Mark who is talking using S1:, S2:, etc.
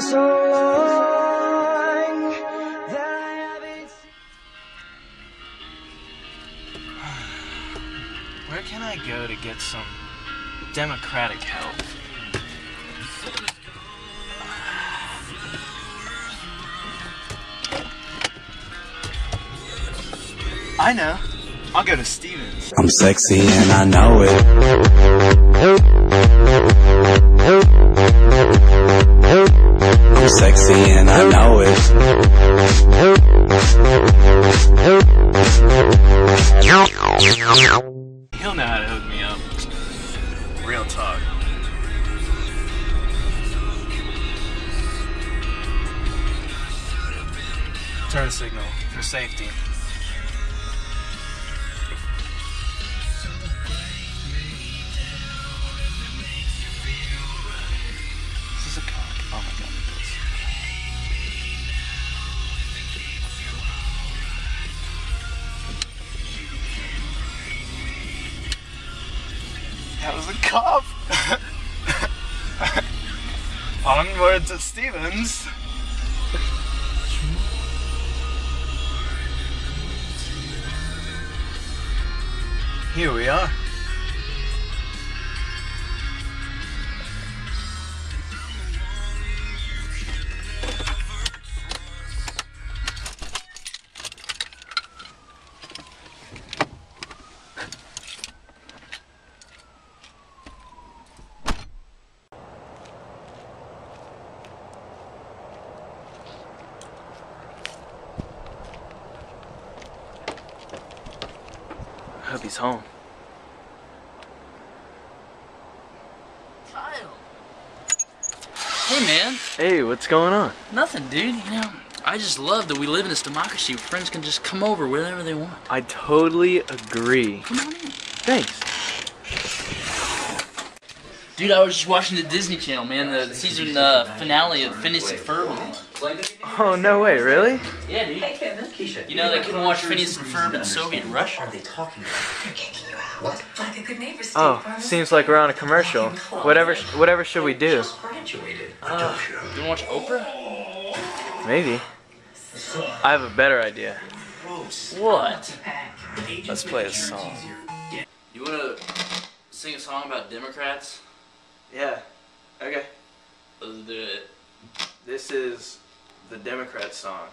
S1: been so long that I haven't
S2: Where can I go to get some democratic help? I know. I'll go to Stephen's.
S3: I'm sexy and I know it.
S2: He'll know how to hook me up. Real talk. Turn signal for safety. That was a cop. Onward to Stephen's. Here we are. He's home.
S4: Kyle. Hey man,
S2: Hey, what's going on?
S4: nothing, dude. You know, I just love that we live in this democracy where friends can just come over whenever they want.
S2: I totally agree.
S4: Come on in.
S2: Thanks.
S4: Dude, I was just watching the Disney Channel, man. The season uh, finale of Phineas and Ferb.
S2: Oh, no way, really?
S4: Yeah, dude. You know they couldn't watch Phineas and Ferb in Soviet Russia. What are they talking about?
S5: Like a good neighbor, Steve.
S2: Oh, seems like we're on a commercial. Whatever, whatever should we do?
S4: Uh, you wanna watch Oprah?
S2: Maybe. I have a better idea.
S4: What?
S2: Let's play a song.
S4: You wanna sing a song about Democrats?
S2: Yeah. Okay.
S4: Let's do it.
S2: This is the Democrat song.